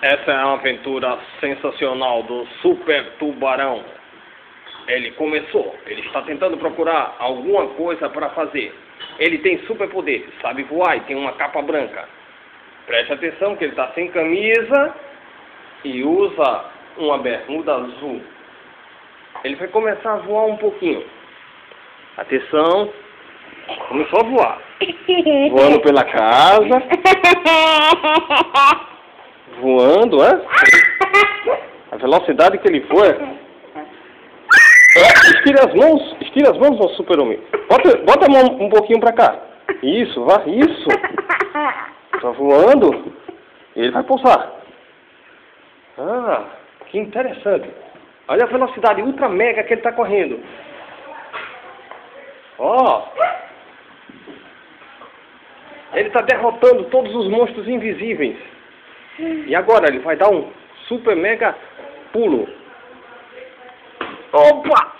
Essa é uma aventura sensacional do Super Tubarão. Ele começou, ele está tentando procurar alguma coisa para fazer. Ele tem superpoder, sabe voar e tem uma capa branca. Preste atenção que ele está sem camisa e usa uma bermuda azul. Ele vai começar a voar um pouquinho. Atenção, começou a voar. Voando pela casa. Voando, é? A velocidade que ele foi. Estira as mãos, estira as mãos, ao super-homem. Bota, bota a mão um pouquinho pra cá. Isso, vá, isso. Tá voando. Ele vai pousar. Ah, que interessante. Olha a velocidade ultra mega que ele está correndo. Ó. Oh. Ele está derrotando todos os monstros invisíveis. E agora ele vai dar um super mega pulo. Opa!